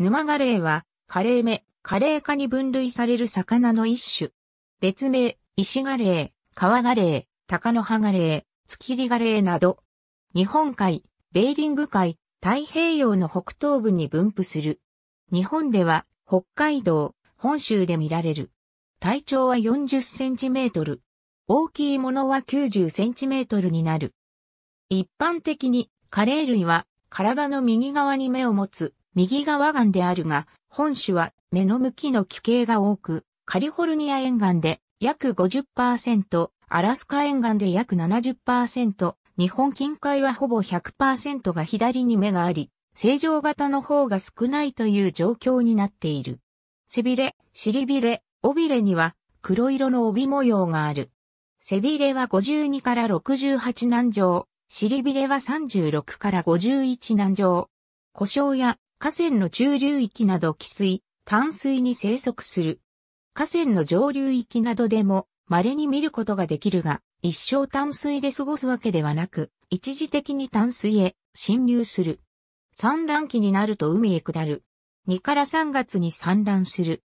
沼ガレイは、カレー目、カレー科に分類される魚の一種。別名、石ガレイ、川ガレイ、鷹の葉ガレイ、月リガレイなど。日本海、ベーリング海、太平洋の北東部に分布する。日本では、北海道、本州で見られる。体長は40センチメートル。大きいものは90センチメートルになる。一般的に、カレー類は、体の右側に目を持つ、右側眼であるが、本種は目の向きの奇形が多く、カリフォルニア沿岸で約50%、アラスカ沿岸で約70%、日本近海はほぼ100%が左に目があり、正常型の方が少ないという状況になっている。背びれ、尻びれ、尾びれには黒色の帯模様がある。背びれは52から68南上、尻びれは36から51南上。故障や河川の中流域など汽水、淡水に生息する。河川の上流域などでも稀に見ることができるが、一生淡水で過ごすわけではなく、一時的に淡水へ侵入する。産卵期になると海へ下る。2から3月に産卵する。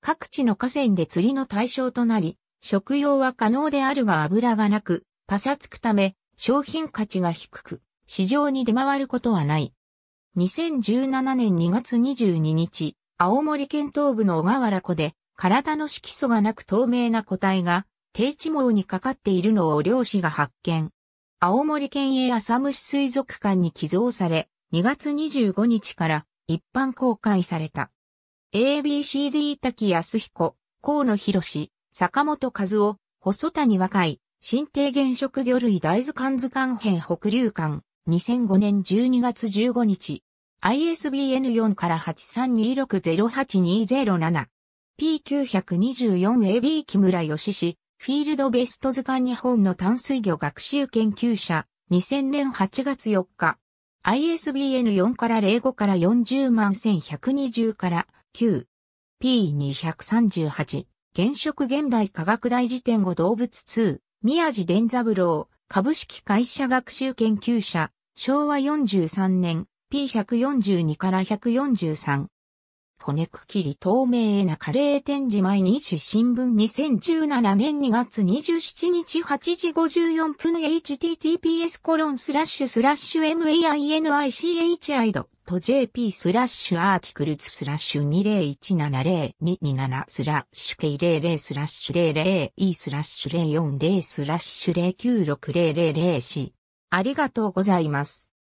各地の河川で釣りの対象となり、食用は可能であるが油がなく、パサつくため、商品価値が低く、市場に出回ることはない。2017年2月22日、青森県東部の小川原湖で、体の色素がなく透明な個体が、低地毛にかかっているのを漁師が発見。青森県営浅虫水族館に寄贈され、2月25日から一般公開された。ABCD 滝康彦、河野博、坂本和夫、細谷若い、新低原食魚類大図鑑図鑑編北流館、2005年12月15日、ISBN 4から8326-08207。P924AB 木村義史、フィールドベスト図鑑日本の淡水魚学習研究者、2000年8月4日。ISBN 4から05から40万1120から9。P238。現職現代科学大辞典語動物2。宮地伝三郎。株式会社学習研究者。昭和43年。P142 から143。骨くきり透明なカレー展示毎日新聞2017年2月27日8時54分 https コロンスラッシュスラッシュ mainichi.jp slash articles slash 2017027 slash K00 slash 00E スラッシュ040スラッシュ096000 4ありがとうございます。